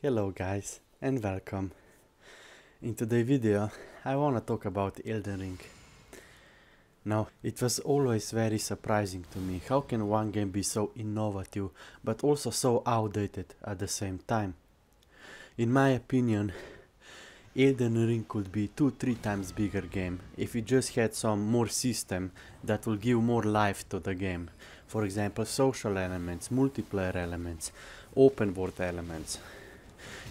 Hello guys and welcome. In today's video I wanna talk about Elden Ring. Now it was always very surprising to me how can one game be so innovative but also so outdated at the same time. In my opinion Elden Ring could be 2-3 times bigger game if it just had some more system that will give more life to the game. For example social elements, multiplayer elements, open world elements.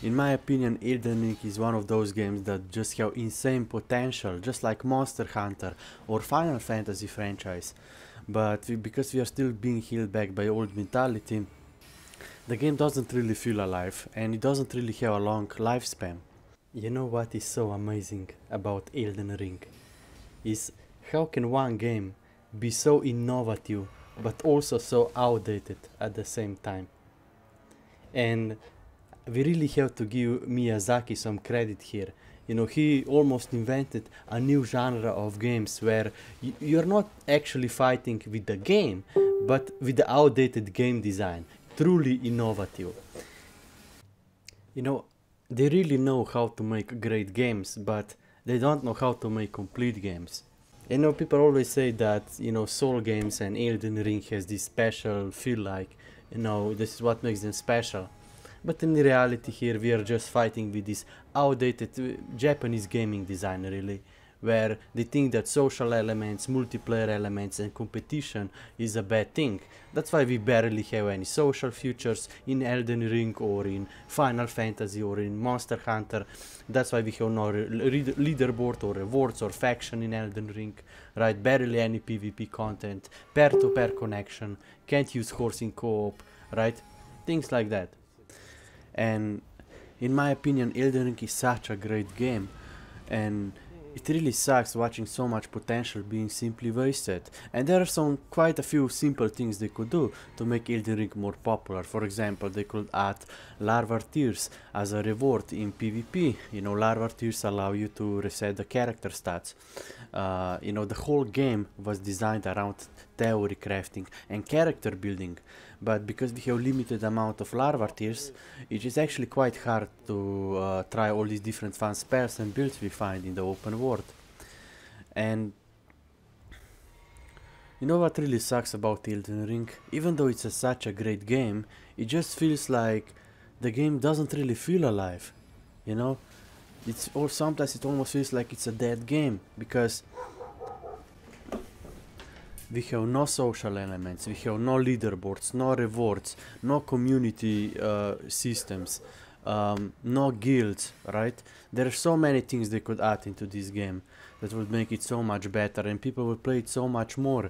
In my opinion, Elden Ring is one of those games that just have insane potential, just like Monster Hunter or Final Fantasy franchise. But we, because we are still being held back by old mentality, the game doesn't really feel alive and it doesn't really have a long lifespan. You know what is so amazing about Elden Ring? Is how can one game be so innovative but also so outdated at the same time? And we really have to give Miyazaki some credit here. You know, he almost invented a new genre of games where you're not actually fighting with the game, but with the outdated game design. Truly innovative. You know, they really know how to make great games, but they don't know how to make complete games. You know, people always say that, you know, Soul games and Elden Ring has this special feel like, you know, this is what makes them special. But in reality here we are just fighting with this outdated uh, Japanese gaming design really where they think that social elements, multiplayer elements and competition is a bad thing. That's why we barely have any social features in Elden Ring or in Final Fantasy or in Monster Hunter. That's why we have no leaderboard or rewards or faction in Elden Ring, right? Barely any PvP content, pair-to-pair connection, can't use horse in co-op, right? Things like that and in my opinion Elden Ring is such a great game. And it really sucks watching so much potential being simply wasted. And there are some quite a few simple things they could do to make Elden Ring more popular. For example they could add larva tears as a reward in PvP. You know larva tears allow you to reset the character stats. Uh, you know the whole game was designed around theory crafting and character building but because we have limited amount of larva tears it is actually quite hard to uh, try all these different fun spells and builds we find in the open world and you know what really sucks about Elden Ring? Even though it's a, such a great game, it just feels like the game doesn't really feel alive. You know, it's or sometimes it almost feels like it's a dead game because we have no social elements, we have no leaderboards, no rewards, no community uh, systems, um, no guilds, right? There are so many things they could add into this game that would make it so much better and people will play it so much more.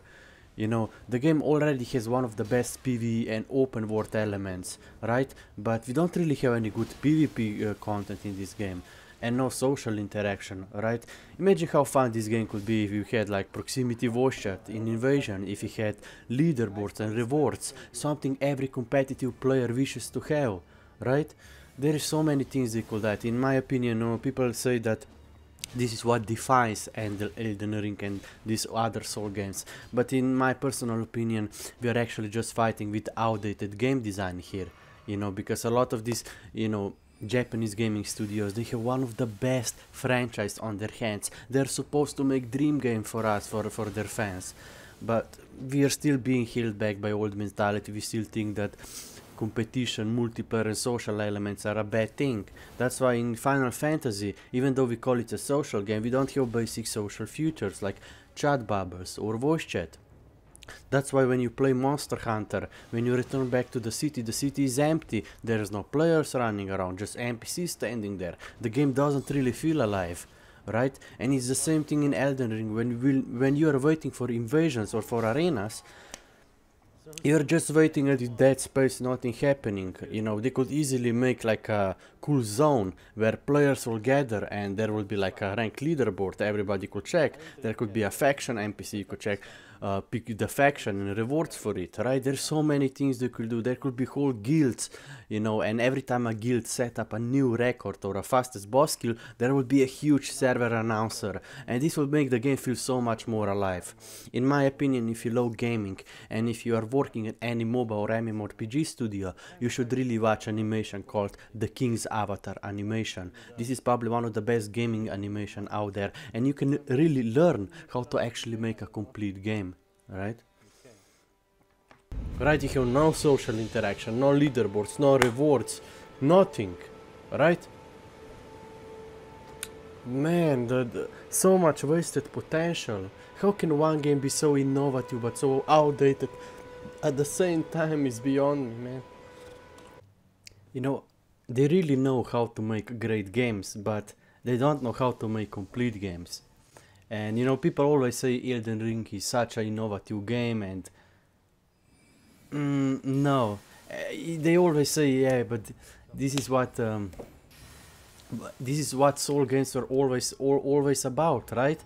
You know, the game already has one of the best PvE and open world elements, right? But we don't really have any good PvP uh, content in this game and no social interaction, right? Imagine how fun this game could be if you had like proximity voice chat in Invasion, if you had leaderboards and rewards, something every competitive player wishes to have, right? There is so many things they could add. In my opinion, no, people say that this is what defines Elden Elden Ring and these other Soul games. But in my personal opinion, we are actually just fighting with outdated game design here. You know, because a lot of these, you know, Japanese gaming studios, they have one of the best franchise on their hands. They're supposed to make dream game for us, for for their fans. But we are still being held back by old mentality. We still think that competition, multiplayer and social elements are a bad thing. That's why in Final Fantasy, even though we call it a social game, we don't have basic social features like chat bubbles or voice chat. That's why when you play Monster Hunter, when you return back to the city, the city is empty. There's no players running around, just NPCs standing there. The game doesn't really feel alive, right? And it's the same thing in Elden Ring. When will, when you are waiting for invasions or for arenas, you're just waiting at the dead space, nothing happening. You know, they could easily make like a cool zone where players will gather and there will be like a rank leaderboard everybody could check. There could be a faction NPC you could check. Uh, pick the faction and rewards for it, right? There's so many things they could do. There could be whole guilds, you know, and every time a guild set up a new record or a fastest boss kill, there would be a huge server announcer, and this would make the game feel so much more alive. In my opinion, if you love gaming and if you are working at any MOBA or MMORPG studio, you should really watch animation called The King's Avatar animation. This is probably one of the best gaming animation out there, and you can really learn how to actually make a complete game, right? Right, you have no social interaction, no leaderboards, no rewards, nothing, right? Man, the, the, so much wasted potential. How can one game be so innovative but so outdated at the same time is beyond me, man. You know, they really know how to make great games, but they don't know how to make complete games. And you know, people always say Elden Ring is such an innovative game, and mm, no, uh, they always say yeah, but this is what um, this is what Soul games are always or always about, right?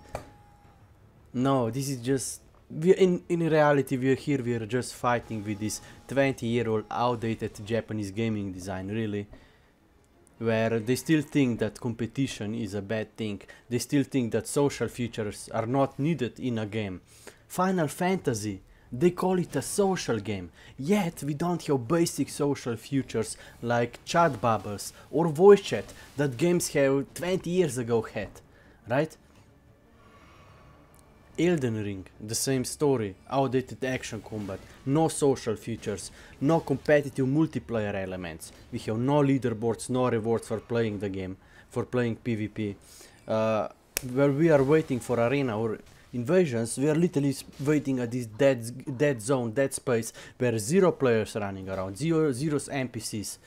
No, this is just we in in reality we are here we are just fighting with this 20 year old outdated Japanese gaming design really where they still think that competition is a bad thing. They still think that social features are not needed in a game. Final Fantasy, they call it a social game, yet we don't have basic social features like chat bubbles or voice chat that games have 20 years ago had, right? Elden Ring, the same story, outdated action combat, no social features, no competitive multiplayer elements. We have no leaderboards, no rewards for playing the game, for playing PvP. Uh, where we are waiting for arena or invasions, we are literally waiting at this dead, dead zone, dead space, where zero players running around, zero, zero NPCs.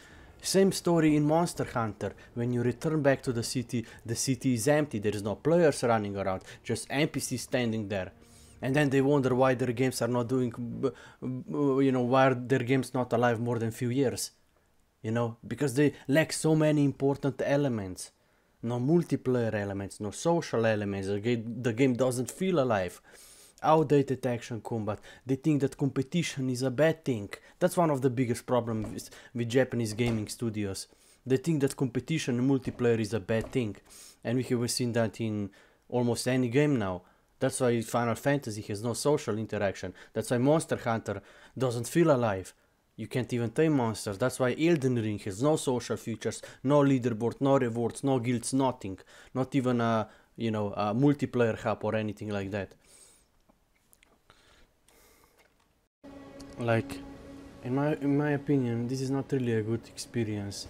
Same story in Monster Hunter. When you return back to the city, the city is empty. There is no players running around, just NPCs standing there. And then they wonder why their games are not doing, you know, why their games not alive more than few years. You know, because they lack so many important elements. No multiplayer elements, no social elements. The game, the game doesn't feel alive outdated action combat. They think that competition is a bad thing. That's one of the biggest problems with, with Japanese gaming studios. They think that competition and multiplayer is a bad thing. And we have seen that in almost any game now. That's why Final Fantasy has no social interaction. That's why Monster Hunter doesn't feel alive. You can't even tame monsters. That's why Elden Ring has no social features, no leaderboard, no rewards, no guilds, nothing. Not even a you know a multiplayer hub or anything like that. Like in my in my opinion this is not really a good experience.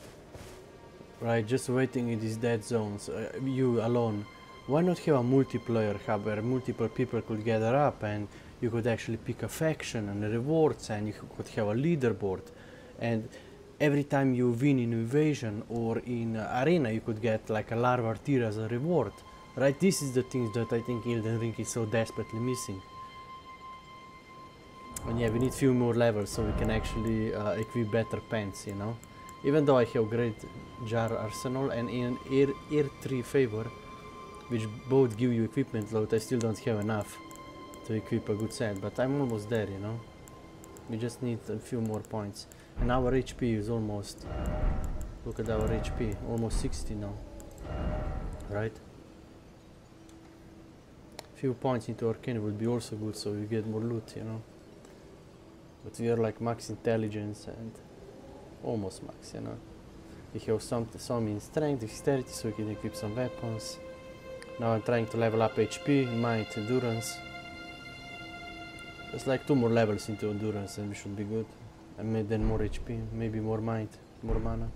Right just waiting in these dead zones uh, you alone. Why not have a multiplayer hub where multiple people could gather up and you could actually pick a faction and rewards and you could have a leaderboard? And every time you win in invasion or in uh, arena you could get like a larval tear as a reward. Right this is the things that i think elden ring is so desperately missing and yeah, we need few more levels so we can actually uh, equip better pants, you know. Even though I have great jar arsenal and in air, air 3 favor, which both give you equipment load, I still don't have enough to equip a good set, but I'm almost there, you know. We just need a few more points. And our HP is almost, look at our HP, almost 60 now, right? Few points into arcane would be also good so we get more loot, you know. But we are like max intelligence and almost max, you know. We have some, some in strength, dexterity, so we can equip some weapons. Now I'm trying to level up HP, might, endurance. There's like two more levels into endurance and we should be good. And then more HP, maybe more might, more mana.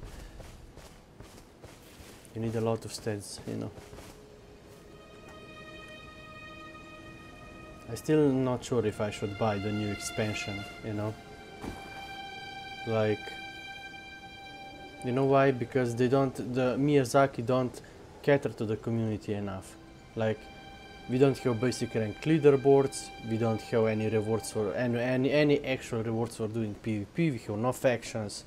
You need a lot of stats, you know. I'm still not sure if I should buy the new expansion, you know? Like... You know why? Because they don't... The Miyazaki don't cater to the community enough. Like, we don't have basic rank leaderboards, we don't have any rewards for... Any, any, any actual rewards for doing PvP, we have no factions.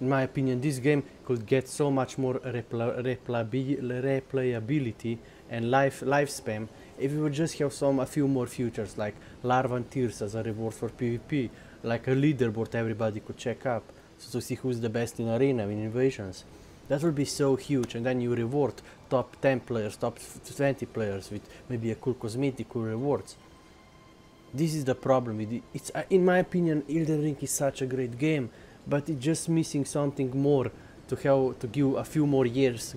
In my opinion, this game could get so much more replayability and life lifespan if we would just have some a few more features like larva and tears as a reward for PvP, like a leaderboard everybody could check up, so to see who's the best in arena in invasions. That would be so huge, and then you reward top 10 players, top 20 players with maybe a cool cosmetic, cool rewards. This is the problem with it. It's, uh, in my opinion, Elden Ring is such a great game, but it's just missing something more to have to give a few more years,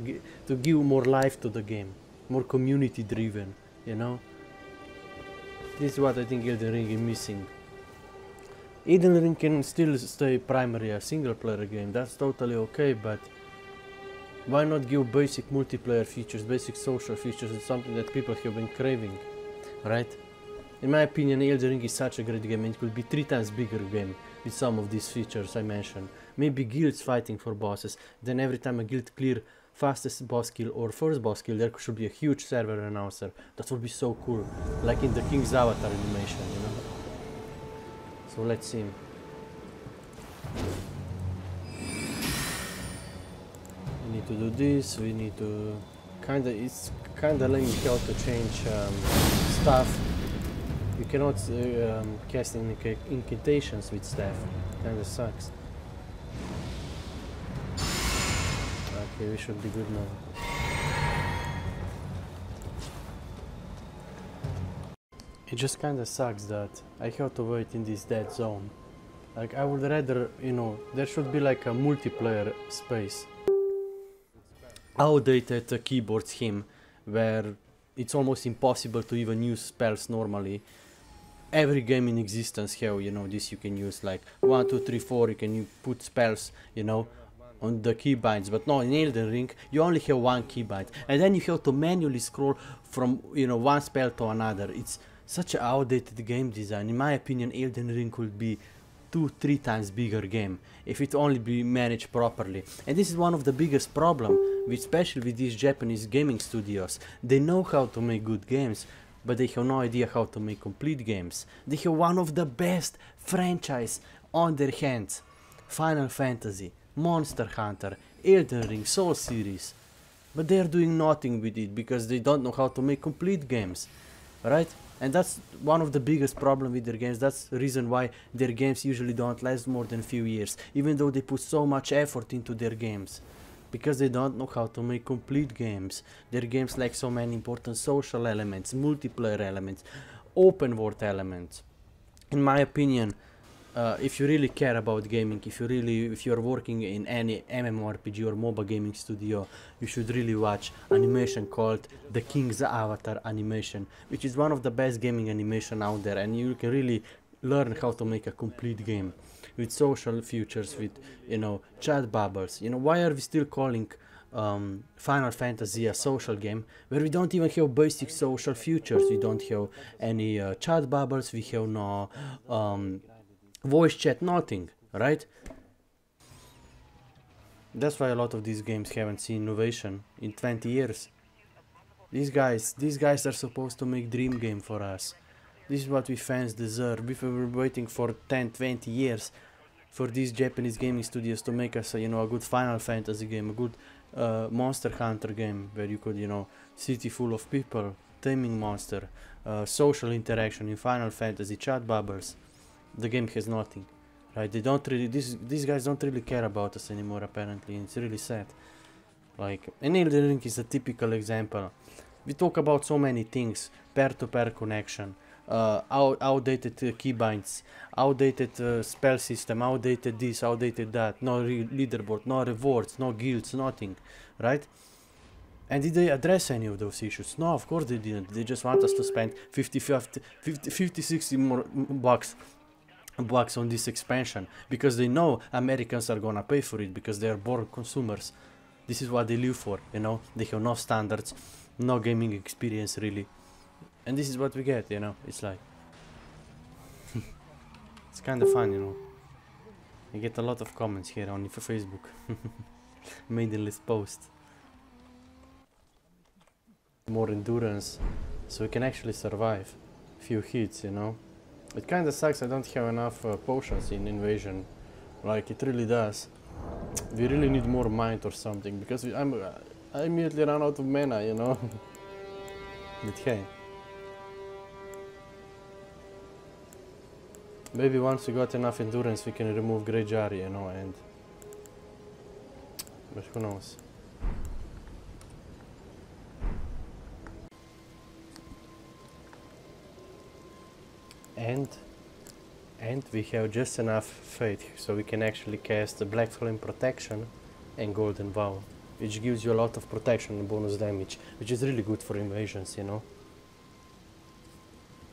to give more life to the game, more community driven, you know. This is what I think Elden Ring is missing. Elden Ring can still stay primary a single player game, that's totally okay, but why not give basic multiplayer features, basic social features, it's something that people have been craving, right? In my opinion, Elden Ring is such a great game and it could be three times bigger game with some of these features I mentioned. Maybe guilds fighting for bosses, then every time a guild clear fastest boss kill or first boss kill, there should be a huge server announcer. That would be so cool, like in the King's Avatar animation, you know? So let's see. We need to do this, we need to... Kinda, it's kinda lame how to change um, stuff you cannot uh, um, cast inc incantations with staff. Kinda sucks. Okay, we should be good now. It just kinda sucks that I have to wait in this dead zone. Like, I would rather, you know, there should be like a multiplayer space. Outdated uh, keyboard scheme where it's almost impossible to even use spells normally every game in existence have you know this you can use like one two three four you can you put spells you know on the keybinds but no in Elden Ring. You only have one keybind and then you have to manually scroll from you know one spell to another. It's such an outdated game design. In my opinion Elden Ring could be two three times bigger game if it only be managed properly. And this is one of the biggest problem with especially with these Japanese gaming studios. They know how to make good games but they have no idea how to make complete games. They have one of the best franchise on their hands. Final Fantasy, Monster Hunter, Elden Ring, Soul series. But they are doing nothing with it because they don't know how to make complete games. Right? And that's one of the biggest problem with their games. That's the reason why their games usually don't last more than few years, even though they put so much effort into their games because they don't know how to make complete games. Their games lack so many important social elements, multiplayer elements, open world elements. In my opinion, uh, if you really care about gaming, if you really, if you're working in any MMORPG or MOBA gaming studio, you should really watch animation called The King's Avatar animation, which is one of the best gaming animation out there, and you can really learn how to make a complete game with social features, with you know chat bubbles. You know why are we still calling um, Final Fantasy a social game where we don't even have basic social features? We don't have any uh, chat bubbles. We have no um, voice chat, nothing, right? That's why a lot of these games haven't seen innovation in 20 years. These guys, these guys are supposed to make dream game for us. This is what we fans deserve. We've been waiting for 10, 20 years for these Japanese gaming studios to make us, a, you know, a good Final Fantasy game, a good uh, Monster Hunter game where you could, you know, city full of people, taming monster, uh, social interaction in Final Fantasy, chat bubbles. The game has nothing, right? They don't really, these these guys don't really care about us anymore. Apparently, it's really sad. Like, and Elden Ring is a typical example. We talk about so many things, peer-to-peer -pair connection, uh, out, outdated uh, keybinds, outdated uh, spell system, outdated this, outdated that, no leaderboard, no rewards, no guilds, nothing, right? And did they address any of those issues? No, of course they didn't. They just want us to spend 50, 50, 50, 50 60 more bucks bucks on this expansion because they know Americans are gonna pay for it because they are born consumers. This is what they live for, you know. They have no standards, no gaming experience really. And this is what we get you know? It's like it's kind of fun you know? I get a lot of comments here on Facebook. Maidenless post. More endurance so we can actually survive. Few hits you know it kinda sucks I don't have enough uh, potions in Invasion. Like, it really does. We really need more mind or something, because we, I'm, uh, I immediately ran out of mana, you know? but hey. Maybe once we got enough endurance we can remove Grey you know, and... But who knows. And... And we have just enough faith so we can actually cast the Black Flame Protection and Golden Vow. Which gives you a lot of protection and bonus damage, which is really good for invasions, you know.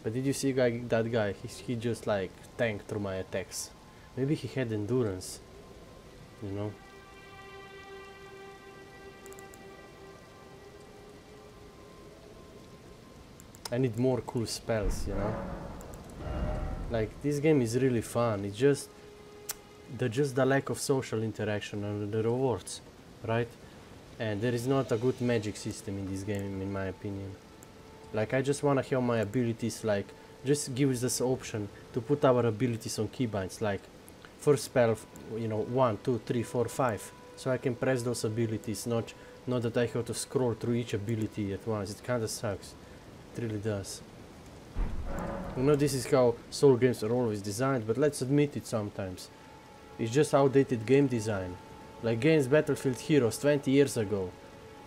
But did you see guy, that guy? He, he just like tanked through my attacks. Maybe he had endurance, you know. I need more cool spells, you know. Like this game is really fun. It's just the just the lack of social interaction and the rewards, right? And there is not a good magic system in this game, in my opinion. Like I just wanna have my abilities like just gives us option to put our abilities on keybinds like first spell you know one two three four five so I can press those abilities not not that I have to scroll through each ability at once it kinda sucks it really does you know this is how soul games are always designed but let's admit it sometimes it's just outdated game design like games Battlefield Heroes 20 years ago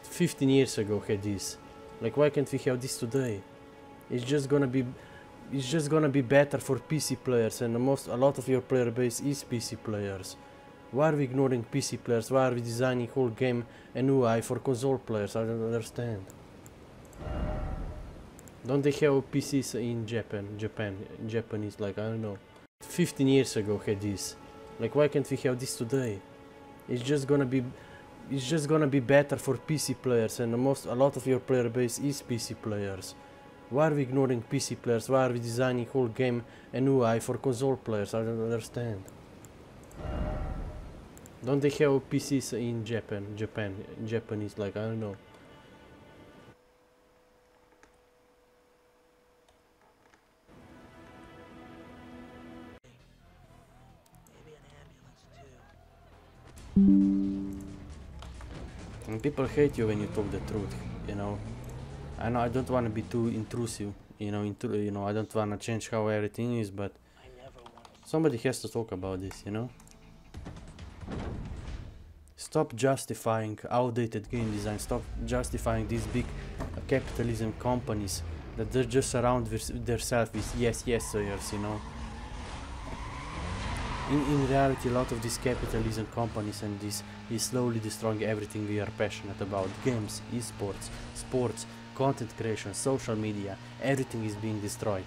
15 years ago had this like why can't we have this today? It's just gonna be it's just gonna be better for PC players and most a lot of your player base is PC players. Why are we ignoring PC players? Why are we designing whole game and UI for console players? I don't understand. Don't they have PCs in Japan? Japan, Japanese, like I don't know. 15 years ago had this. Like why can't we have this today? It's just gonna be it's just gonna be better for PC players and most a lot of your player base is PC players. Why are we ignoring PC players? Why are we designing whole game and UI for console players? I don't understand. Don't they have PCs in Japan? Japan, Japanese, like I don't know. People hate you when you talk the truth, you know. I know I don't want to be too intrusive, you know, intru you know, I don't want to change how everything is, but somebody has to talk about this, you know. Stop justifying outdated game design, stop justifying these big capitalism companies that they're just surround themselves with yes, yes, sayers, you know in, in reality a lot of these capitalism companies and this is slowly destroying everything we are passionate about. Games esports sports content creation social media everything is being destroyed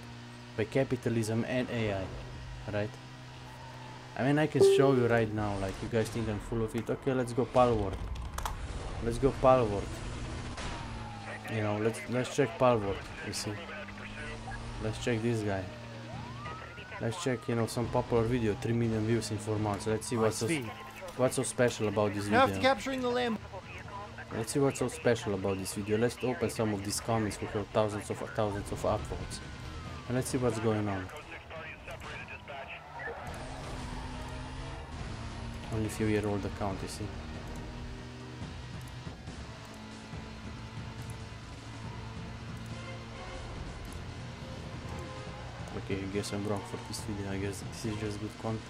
by capitalism and ai right? I mean i can show you right now like you guys think i'm full of it. Okay let's go palworld. Let's go palworld. You know let's let's check palworld you see. Let's check this guy Let's check, you know, some popular video, 3 million views in 4 months. Let's see what's so, what's so special about this video. After capturing the lamb. Let's see what's so special about this video. Let's open some of these comments who have thousands of thousands of upvotes. And let's see what's going on. Only few year old account, you see. Okay, I guess I'm wrong for this video. I guess this is just good content.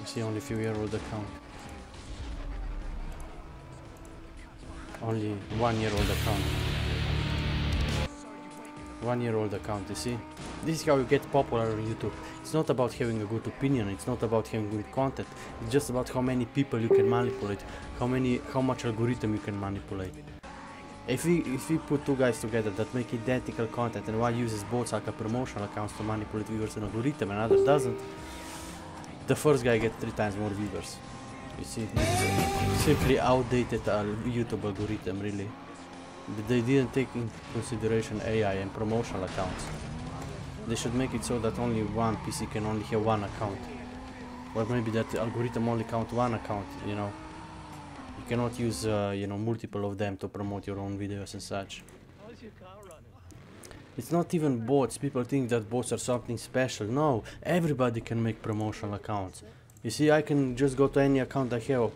You see only few year old account. Only one year old account. One year old account, you see? This is how you get popular on YouTube. It's not about having a good opinion, it's not about having good content, it's just about how many people you can manipulate, how many how much algorithm you can manipulate. If we if we put two guys together that make identical content and one uses both like a promotional accounts to manipulate viewers and algorithm and other doesn't, the first guy gets three times more viewers. You see, simply outdated uh, YouTube algorithm really. They didn't take into consideration AI and promotional accounts. They should make it so that only one PC can only have one account. Or maybe that algorithm only count one account, you know. You cannot use, uh, you know, multiple of them to promote your own videos and such. It's not even bots. People think that bots are something special. No, everybody can make promotional accounts. You see, I can just go to any account I have.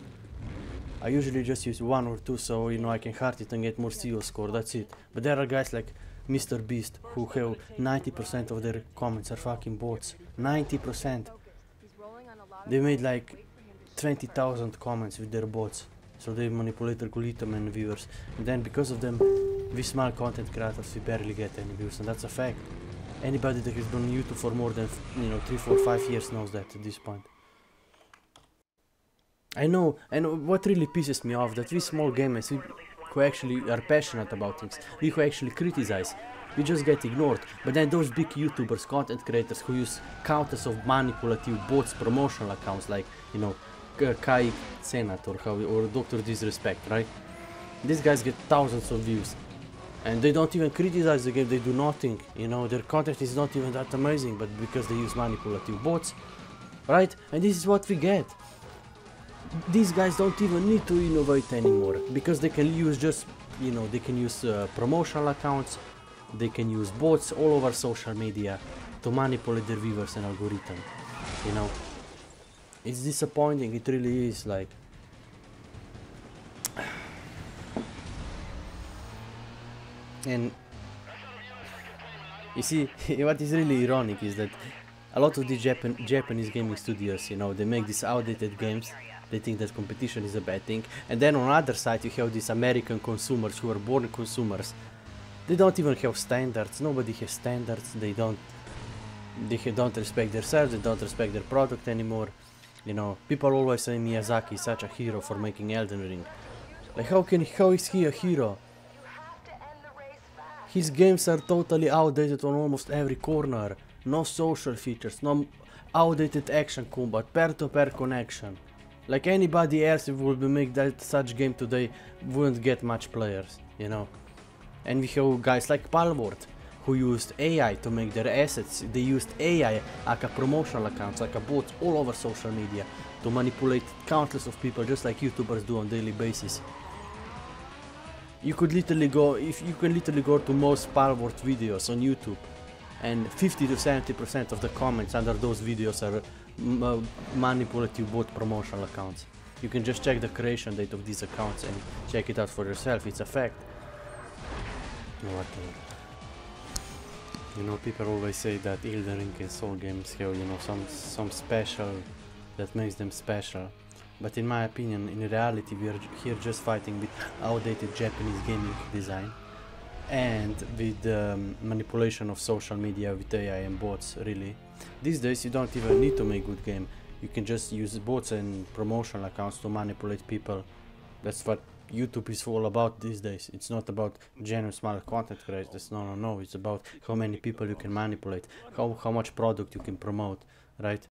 I usually just use one or two, so you know I can heart it and get more CO score. That's it. But there are guys like Mr. Beast who have 90% of their comments are fucking bots. 90%. They made like 20,000 comments with their bots. So they manipulate algorithm and viewers. And then because of them, we small content creators, we barely get any views. And that's a fact. Anybody that has been on YouTube for more than, you know, 3, 4, 5 years knows that at this point. I know, and what really pisses me off that we small gamers we, who actually are passionate about things, we who actually criticize, we just get ignored. But then those big YouTubers, content creators who use countless of manipulative bots, promotional accounts like, you know, Kai Cenat or, how, or Dr. Disrespect, right? These guys get thousands of views. And they don't even criticize the game, they do nothing. You know, their content is not even that amazing, but because they use manipulative bots, right? And this is what we get. These guys don't even need to innovate anymore because they can use just, you know, they can use uh, promotional accounts, they can use bots all over social media to manipulate their viewers and algorithm, you know. It's disappointing, it really is, like... and... You see, what is really ironic is that a lot of the Japan Japanese gaming studios, you know, they make these outdated games, they think that competition is a bad thing, and then on the other side you have these American consumers who are born consumers. They don't even have standards, nobody has standards, they don't they don't respect themselves, they don't respect their product anymore. You know, people always say Miyazaki is such a hero for making Elden Ring. Like how can how is he a hero? His games are totally outdated on almost every corner. No social features, no outdated action combat, peer-to-peer -peer connection. Like anybody else who would make that such game today wouldn't get much players, you know. And we have guys like Palworld, who used AI to make their assets. They used AI like a promotional accounts, like a bots all over social media to manipulate countless of people just like YouTubers do on daily basis. You could literally go, if you can literally go to most Palworld videos on YouTube and 50 to 70% of the comments under those videos are manipulative bot promotional accounts. You can just check the creation date of these accounts and check it out for yourself, it's a fact. What you know, people always say that Elden Ring and Soul games have, you know, some some special that makes them special. But in my opinion, in reality, we are here just fighting with outdated Japanese gaming design and with the um, manipulation of social media with AI and bots, really. These days, you don't even need to make good game. You can just use bots and promotional accounts to manipulate people. That's what YouTube is all about these days. It's not about genuine smart content creators. No, no, no. It's about how many people you can manipulate, how how much product you can promote, right?